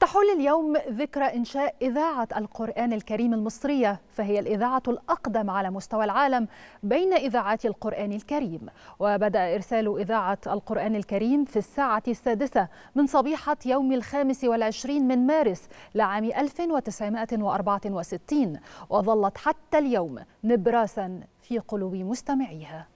تحل اليوم ذكرى إنشاء إذاعة القرآن الكريم المصرية فهي الإذاعة الأقدم على مستوى العالم بين إذاعات القرآن الكريم. وبدأ إرسال إذاعة القرآن الكريم في الساعة السادسة من صبيحة يوم الخامس والعشرين من مارس لعام 1964 وظلت حتى اليوم نبراسا في قلوب مستمعيها.